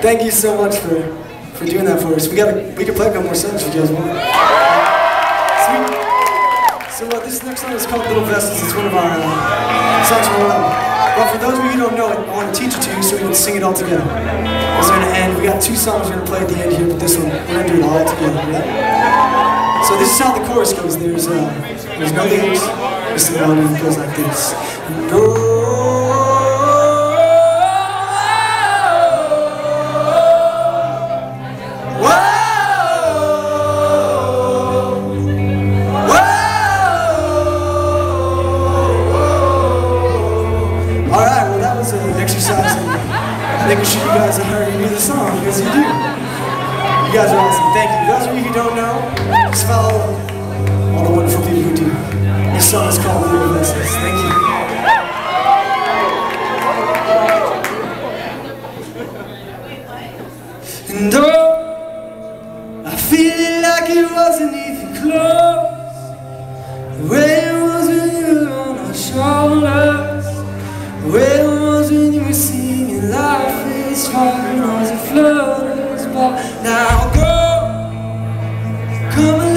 Thank you so much for, for doing that for us. We got we can play a couple more songs if you guys want. Sweet. So uh, this next song is called Little Vessels. It's one of our uh, songs from album. But for those of you who don't know it, I want to teach it to you so we can sing it all together. We're going to end. We got two songs we're going to play at the end here, but this one, we're going to do it all together. Right? So this is how the chorus goes. There's, uh, there's no lyrics. The melody goes like this. You guys are awesome. Thank you. Those of you who don't know, just follow all the wonderful people who do. This song is called Little Vessels. Thank you. And oh, I feel like it wasn't even close. The way it was when you were on our shoulders. The way it was when you were singing life is fine as it flows. But now 그만큼은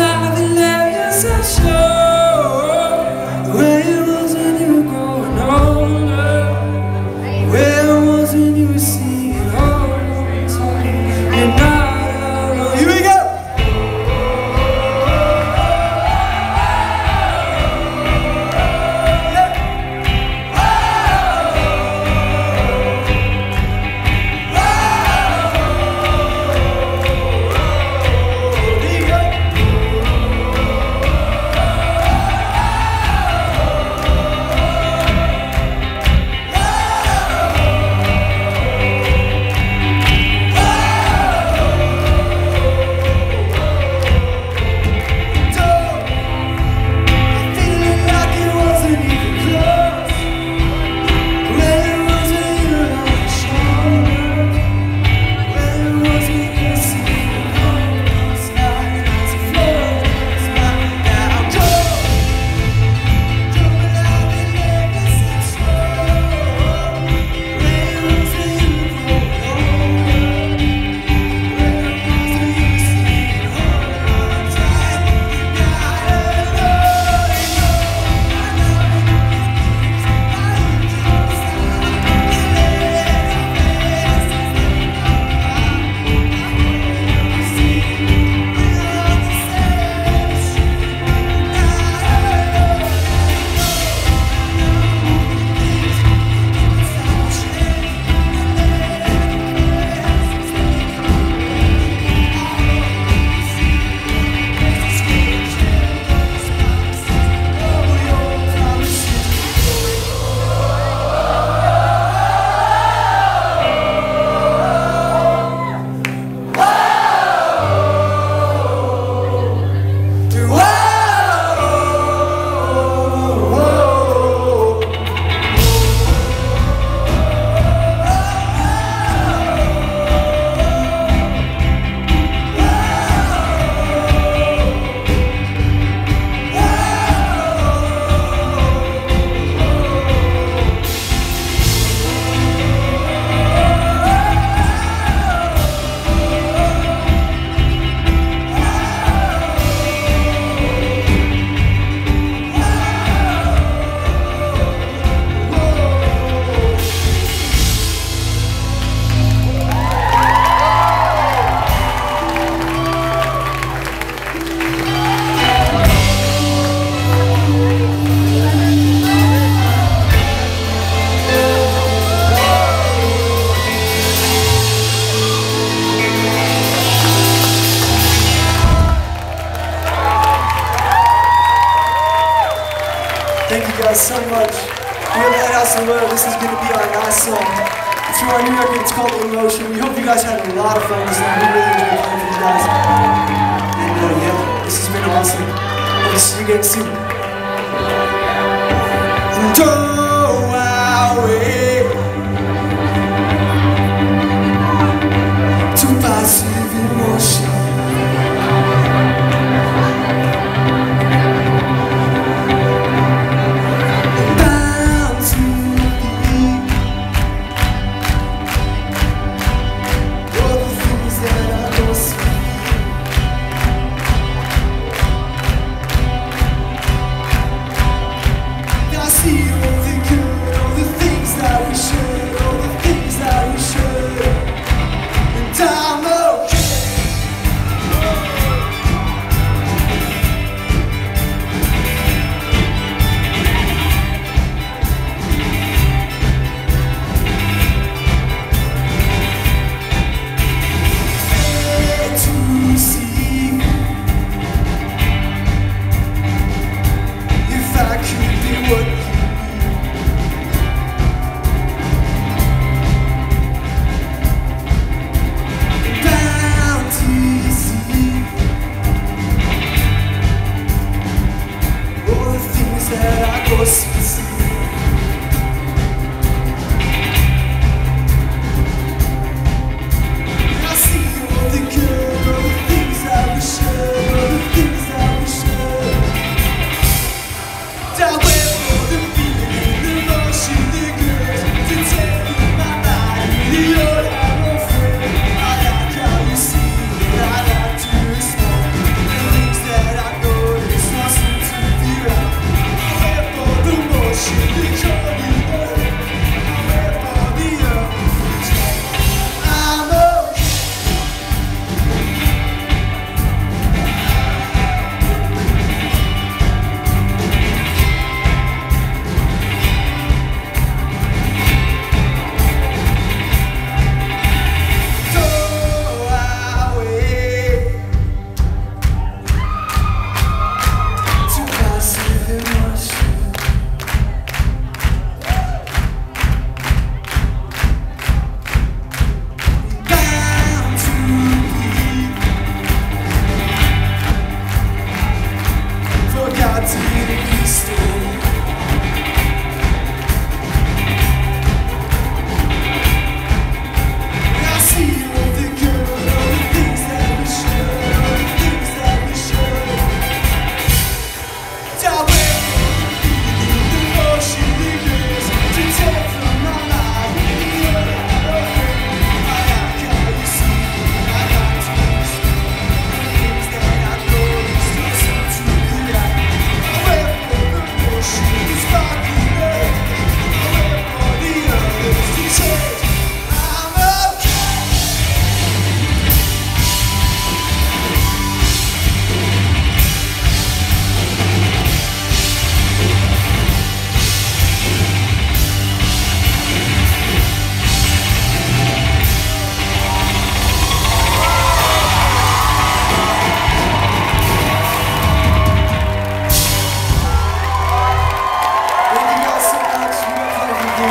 so much. We're at Lighthouse and Low. This is going to be our last song. It's from our new record. It's called In Motion. We hope you guys had a lot of fun listening. We really enjoyed playing for you guys. And uh, yeah, this has been awesome. To see you again soon. Enjoy.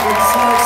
Thank you so much.